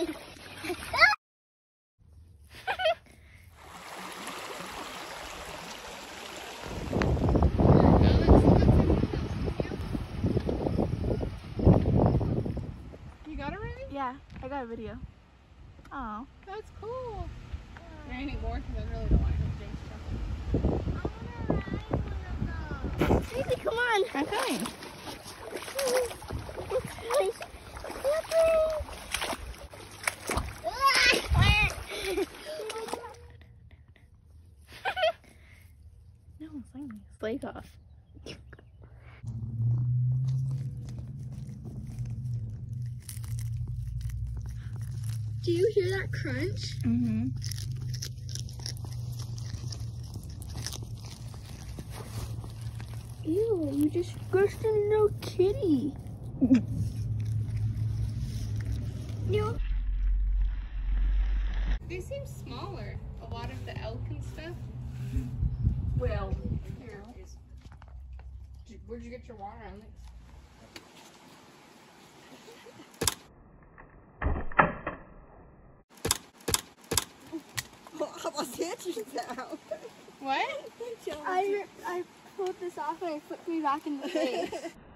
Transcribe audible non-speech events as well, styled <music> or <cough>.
<laughs> Yeah, I got a video. Oh. That's cool. There ain't any more because I really don't want to drink stuff. Baby, come on. I'm coming. No, finally. Flake off. Do you hear that crunch? Mm-hmm. Ew, you just squished a little kitty. <laughs> you They seem smaller. A lot of the elk and stuff. Well, Here, is- Did- Where'd you get your water on <laughs> this? What? <laughs> I, I pulled this off and it flipped me back in the face. <laughs>